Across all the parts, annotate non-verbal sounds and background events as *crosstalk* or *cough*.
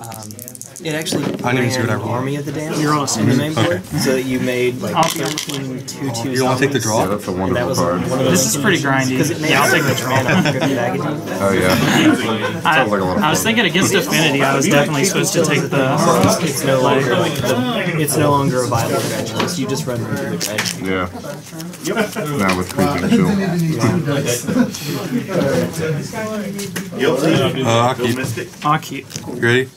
Um, it actually I didn't even see what I rolled. Army of the Damned You're on a in the series. main board, so you made like I'll take- 13 two two. You wanna take the draw? Yeah, that's a And that wonderful was card. one of those This is pretty grindy. made Yeah, I'll take the so much mana for good packaging. Oh yeah. I, like a lot of I was thinking against Affinity, I was definitely supposed to take the. It's no longer like the, it's no longer a viable evangelist. You just run into the red. Yeah. Yep. Now with creeping chill. Uh, I'll keep. I'll keep. You ready?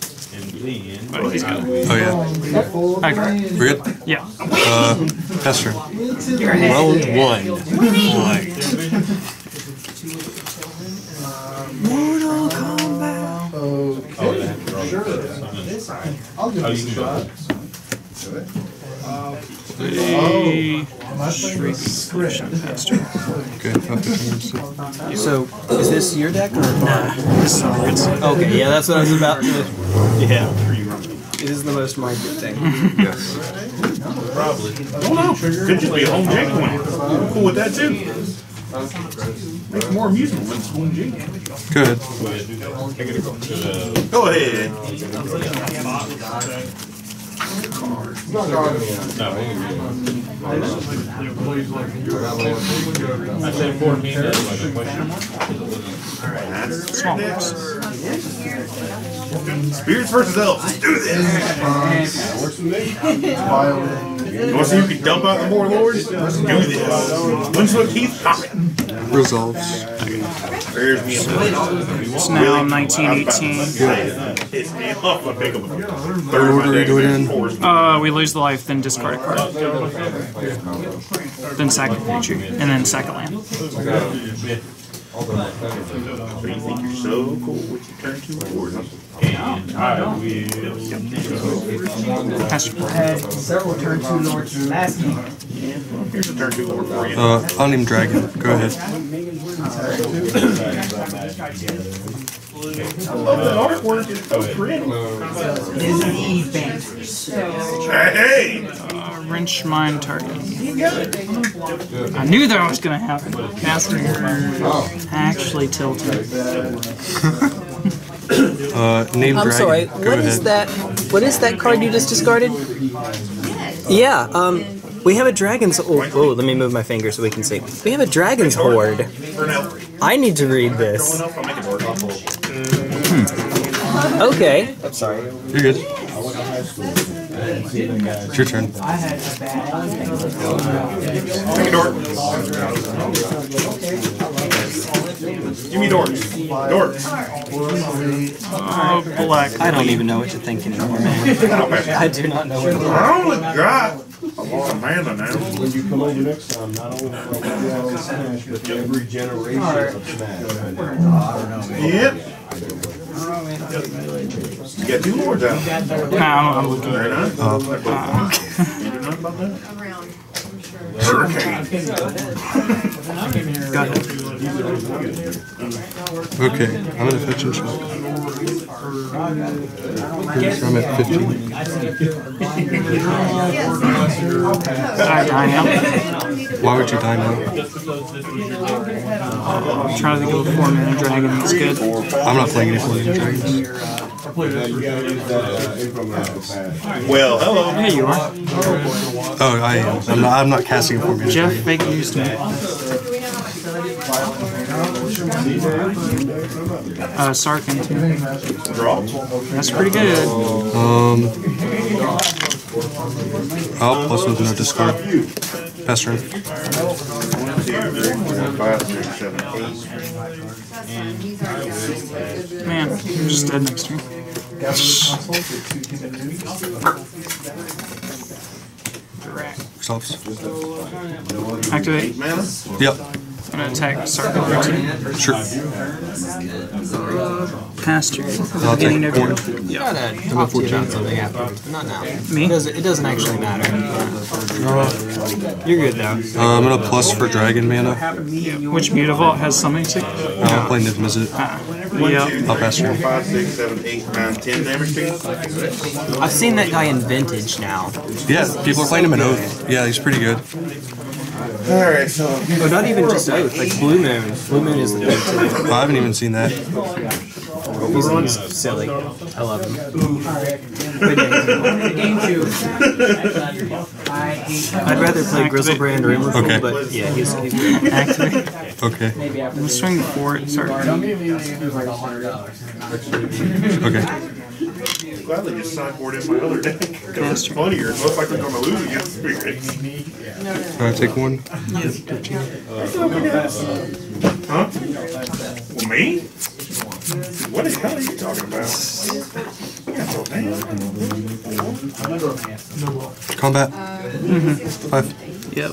But he's got it. Oh yeah. Okay. We're good? Yeah. Uh, Pester. Round one. Fight. The Shriek Solution Master. Okay. I'll take the So is this your deck or nah? This is all good. Okay, yeah, that's what I was about to. Yeah. It is the most my good thing. Yes. probably don't know. Could just be a home jank one. I'm cool with that too. Make more amusement when it's home jank. Go ahead. Go ahead. I said fourteen, that's like a question mark. Small box. Spirits versus elves. Let's do this. You want to see who can dump out the more lords? Let's do this. Winslow Keith popping. Resolves. There's me a It's now 1918. It's me off my pick up. What order are you doing in? Uh, we lose the life, then discard a card. Then sack a creature, and then sack a land. So you think you're so cool with your turn two lords? And I will. Master. Several turn two lords last game. Here's a turn two lord for you. Uh, I'll name Dragon. Go ahead. *laughs* I love that artwork. It's so pretty. Hey! Uh, wrench mine target. I knew that was gonna happen. Master actually tilted. *laughs* Uh, name I'm sorry. Go What ahead. is that? What is that card you just discarded? Yeah. Um. We have a dragon's. Oh, oh, let me move my finger so we can see. We have a dragon's hoard. For an elf. I need to read this. I'll make it work. Okay. You're good. It's your turn. Take a dork. Give me dorks. Dorks. Oh, black. I don't even know what to think anymore, man. I do not know what to think. I only got a lot of mana now. When you come over next time, not only will you all Smash, but every generation of Smash. Yep. You got two lords out. Nah, I'm, I'm looking. Very nice. Uh, You know nothing about that? around. Go ahead. Okay. I'm gonna fetch and check. I'm at 15. I die now. Why would you die now? I'm trying to think of a four mana dragon that's good. I'm not playing any Flaming Dragons. You gotta use that uh, information pass. Well, hello. Yeah, you are. Oh, I am. I'm not, I'm not casting a Formula Jeff Dragon. fake used me. Uh, Sarkhan too. Draw. That's pretty good. Um, oh, plus with no discard. Pass turn. One, two, three, four, five, six, seven, eight. Man, you're just dead next turn. Resolves. Activate. Yep. I'm gonna attack Sarkhan for two. Sure. Pass turn. I'll Beginning take of four. turn. Gotta talk to you about something after. Not now. Me? It doesn't, it doesn't actually matter. You're good though. Uh, I'm gonna plus for Dragon mana. Which Mutavault has summoning sick? Uh, I'll play Niv Mizzet. Yep. I'll pass Four, turn. five, six, seven, eight, nine, ten damage to you. I've seen that guy in Vintage now. Yeah, people are playing him in Oath. Yeah, he's pretty good. Alright, so. Oh, not even just Oath, like Blue Moon. Blue Moon is the thing too. I haven't even seen that. He's silly. I love him. I'd rather play Griselbrand or Emrakul, Okay. but yeah, he's, he's Activate. Okay. I'm gonna swing for it. Sorry. Okay. Gladly just sideboard in my other deck. Because it's funnier. It looks like we're going to lose against spirits. Can I take one? Huh? Well, me? What the hell are you talking about? Yeah, so damn. Combat. Five. Yep.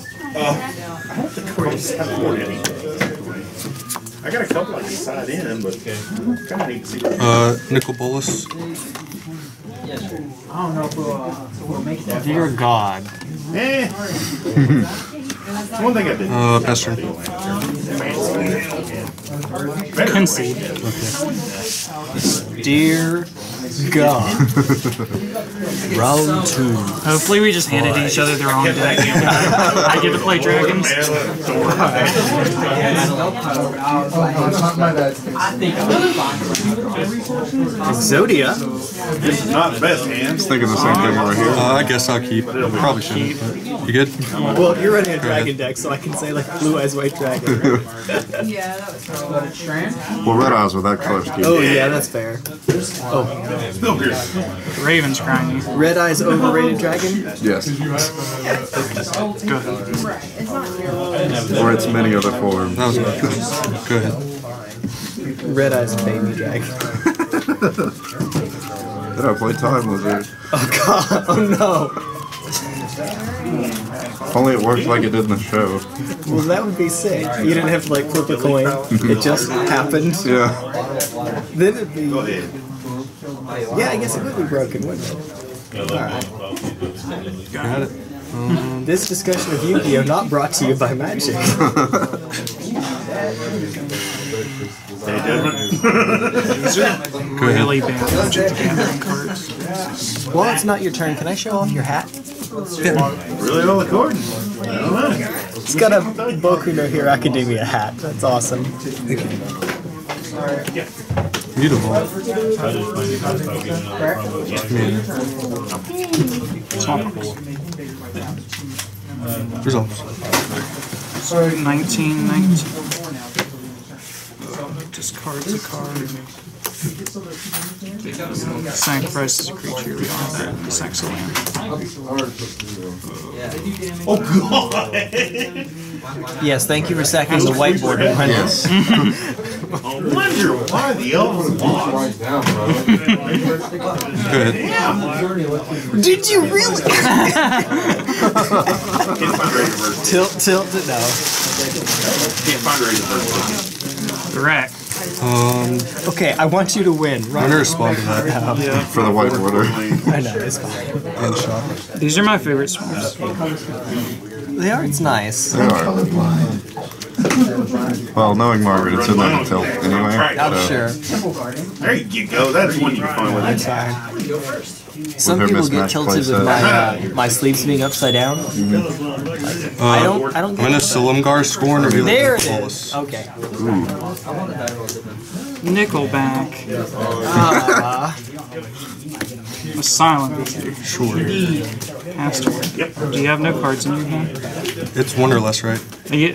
Sideboard any. I got a couple I can side in, but kind of need to see. Uh, Nicol Bolas. Dear God. Eh. One thing I did. Uh, Pestern. Concede. Dear God. *laughs* Round two. Hopefully we just handed each other the wrong deck. I get to play dragons. Exodia? This is not the best hand. Thinking the same thing right here. Uh, I guess I'll keep. Probably shouldn't. but You good? Well, you're running a dragon deck, so I can say like blue eyes white dragon. *laughs* Yeah, that was probably. Well, red eyes with that color scheme. Oh yeah, that's fair. Still here. Raven's Crime. Red eyes overrated dragon. Yes. Go ahead. Or its many other forms. That was good. Go ahead. Red eyes baby dragon. *laughs* Did I play Time Lizard? Oh god. Oh no. If only it worked like it did in the show. Well, that would be sick. You didn't have to like flip a coin. It just happened. Yeah. Then it'd be. Go ahead. Yeah, I guess it would be broken, wouldn't it? Got it. Mm, this discussion of Yu-Gi-Oh! not brought to you by Magic. *laughs* Hey, Desmond. Go ahead. Really bad Magic cards. While it's not your turn, can I show off your hat? Really all according. I don't know. It's got a Boku no Hero Academia hat. That's awesome. Beautiful. Results. 19, 19. Discards a card. Sacrifices a creature. We don't have that in the Saxo land. Oh, God. Yes, thank you for sacking the whiteboard behind us. I *laughs* wonder why the elves lost. Go ahead. Did you really? It's fundraiser version. tilt, tilt it. No. Can't fundraiser version. Correct. Um, Okay, I want you to win. I'm gonna respond to that. *laughs* For the white border. I know it's fine. *laughs* And shot. These are my favorite swamps. They are. It's nice. They are. Well, knowing Margaret, it's in there to tilt anyway. I'm so sure. There you go. That's one you can find with it. Fine. Some people get tilted with playset. my uh, my sleeves being upside down. I don't. I don't. I'm gonna Get Silumgar Scorn or there it Nicol is. Bolas. Okay. Nickelback. Ah, A silent visitor. Sure. Pastor. Do you have no cards in your hand? It's one or less, right? Yeah,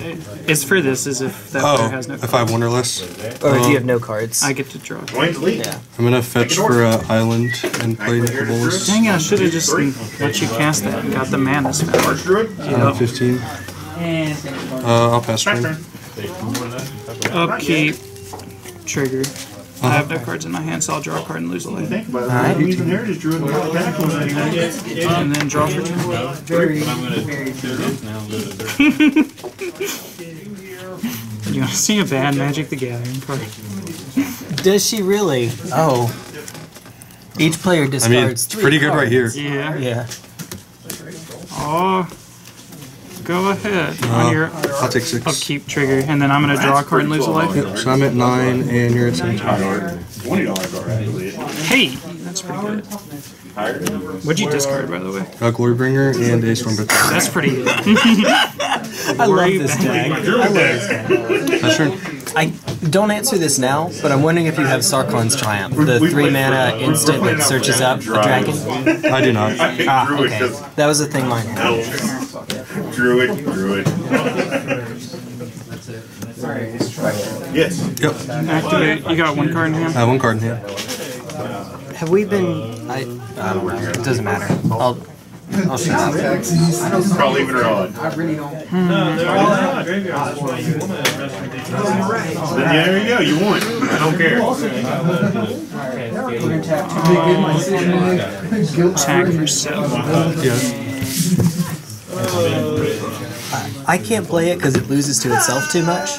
It's for this, as if that player Oh, has no if I cards. have one or less, or do you have no cards? I get to draw. Wayne's lead. yeah. I'm gonna fetch for uh, Island and play Nicol Bolas. Dang it, I should have just let you cast that and got the mana spell. Arch Druid. Uh, 15. Uh, I'll pass turn. Upkeep. Trigger. I have no uh-huh. cards in my hand, so I'll draw a card and lose a life. Think about it. He's an heritage druid. and all that. And then draw for turn. But I'm gonna do this now. You want to see a bad Magic the Gathering card? Does she really? Oh. Each player I discards mean, it's three pretty good cards. right here. Yeah. Yeah. Oh. Go ahead Uh, on your I'll take six. upkeep trigger, and then I'm gonna draw a card and lose a life. So I'm at nine, and you're at 17. Twenty dollars already. Hey, that's pretty good. What'd you discard, by the way? A Uh, Glorybringer and a Stormbreath. That's pretty good. *laughs* I love this deck. I love this deck. Pass turn. I Don't answer this now, but I'm wondering if you have Sarkhan's Triumph, the We- we three mana instant that searches up a dragon. I do not. Ah, okay. That was the thing mine had. Druid, druid. Yes. Yep. Activate. You got one card in hand? I hand. have one card in hand. Have we been? I I don't know. It doesn't matter. I'll I'll shoot out. Probably even or odd. Hmm. Then yeah, there you go. You won. I don't care. Attack for seven. Yes. I can't play it because it loses to itself too much,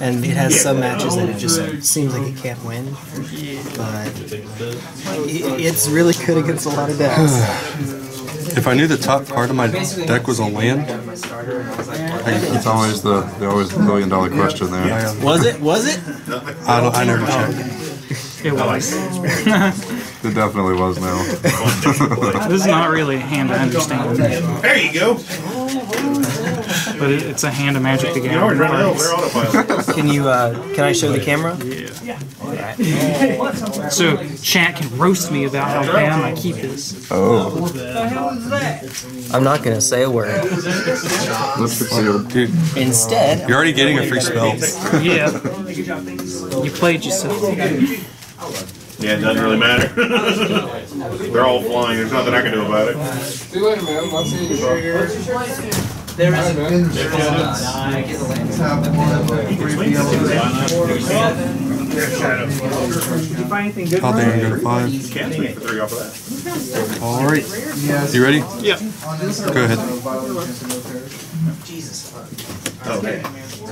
and it has some matches that it just seems like it can't win. But it, it's really good against a lot of decks. *sighs* If I knew the top part of my deck was a land, It's always the, the always the billion dollar question there. Was it? Was it? I don't. I never checked. *laughs* It was. *laughs* It definitely was now. *laughs* This is not really a hand I understand, There you go. But it, it's a hand of Magic the You always Gathering. run over. Can you? Uh, can I show the camera? Yeah. So chat can roast me about how bad my keep is. Oh, I'm not gonna say a word. lips are sealed. Dude, Instead, you're already getting a free spell. *laughs* Yeah. You played yourself. Yeah, it doesn't really matter. *laughs* They're all flying. There's nothing I can do about it. See you later, man. I'll see you. There is How they gonna go to five? Can't speak for three off of that. All right. You ready? Yeah. Go ahead. Hey.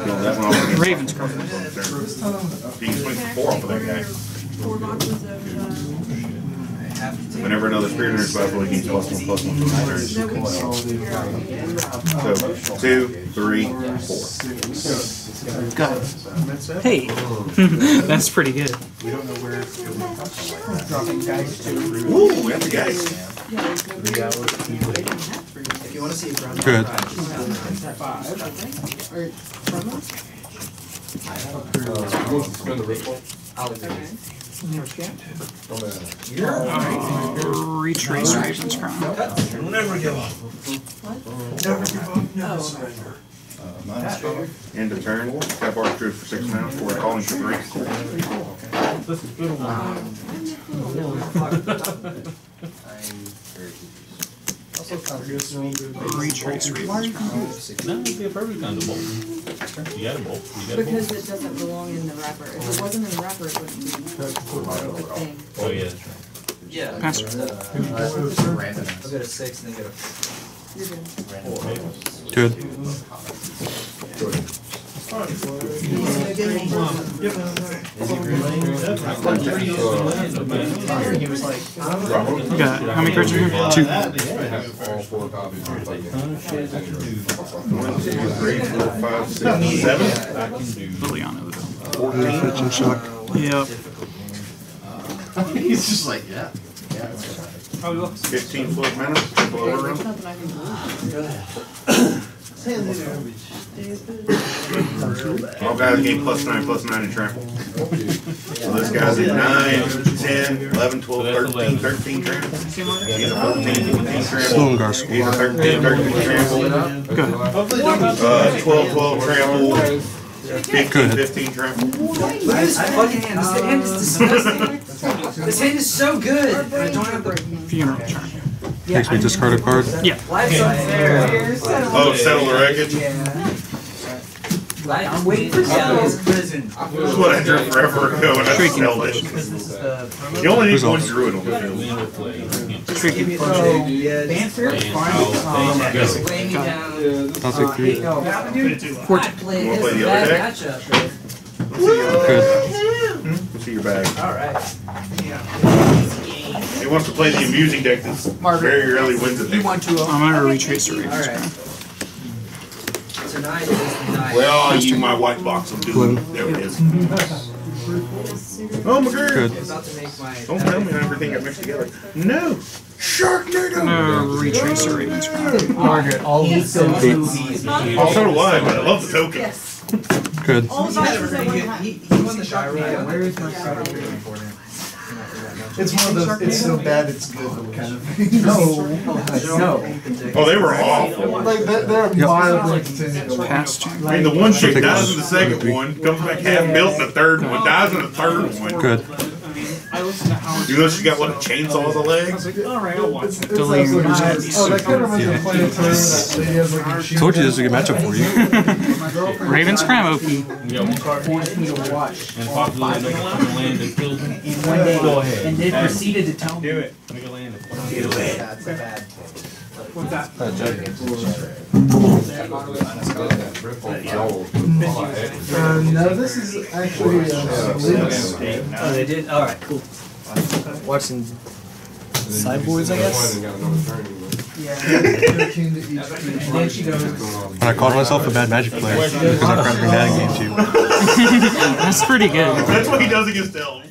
No, that one off. Ravens card. You can swing four off of that guy. Four boxes of, uh, Whenever another spirit enters the battlefield, he gains plus one, plus one from his turn. that we can figure out. So, two, three, four. Go. Hey. *laughs* That's pretty good. Ooh, that's a guy. Go ahead. Retrace Ravens Crime. We'll never give up. Never give up, never surrender. End of turn. Tap archer for six mana. Four calling for three. Um, *laughs* Retrace Ravens Crime. That would be a perfect kind of bolt. You got a bolt. You got a bolt. Because it doesn't belong in the wrapper. If it wasn't in the wrapper, it wouldn't be a thing. Oh, yeah, that's right. Pass. Uh, I'll go to six and then go to You're good. Good. You got how many cards are here? Two. One, two, three, four, five, six, seven. Liliana though. Fetch and shock. Yep. Fifteen foot mana. Blow over There's him. nothing I can do. All guys gain plus nine, plus nine in trample. So this guy's at nine, ten, eleven, twelve, thirteen, thirteen trample. He's a fourteen, fifteen trample. Silumgar School. He's a thirteen, thirteen trample. Good. Uh, twelve, twelve trample. Fifteen, Good. fifteen trample. This fucking hand, this hand is disgusting. This hand is so good. I don't have the Funeral Charm. Makes me discard a card. Yeah. life's unfair. Oh, settle the wreckage. I'm waiting for Sally's prison. This is what I drew forever ago and I Shrieking oh, oh, held it. You only need one druid on the field. Tricky. Fanfare? Lay me down. I'll three. No, Fourteen. play wanna play the other deck? Let's see your bag. Alright. He wants to play the amusing deck that's very rarely wins it. You want to, uh, I'm gonna retrace the Ravens Alright. Tonight is the night. Well, I'll use my white box of doom. There it is. Oh my god. Good. About to make my. Don't tell me everything got mixed together. No. Sharknado. I'm gonna Ravens Margaret, all these movies. Oh, so do I, but I love the token. Yes. Good. All the options at one time. He, he won the Sharknado. Where is my card? It's one of those, it's so bad it's good kind of thing. No. *laughs* No. Oh, they were awful. Like, they're, they're mildly continuing Past turn. I mean, the one chick dies in the second one, comes back half built in the third one, dies in the third one. Good. You know she's got what a chainsaw as a leg? It's, it's also good. Oh, that kind of reminds me of playing a tournament that has like a. Told you this was a good matchup for you. Raven's Crime Oki. You one card Forced me to watch and possibly make a land that kills him. in one day, Go ahead. and then proceeded to tell me. it. Make a land. That's a bad. Uh, no, this is actually, uh, Linux. Oh, they did? Alright, cool. Watching sideboards, I guess? Thirteen to each piece. And then she goes, And I called myself a bad Magic player because I forgot to bring that in game too. *laughs* That's pretty good. That's what he does against elves.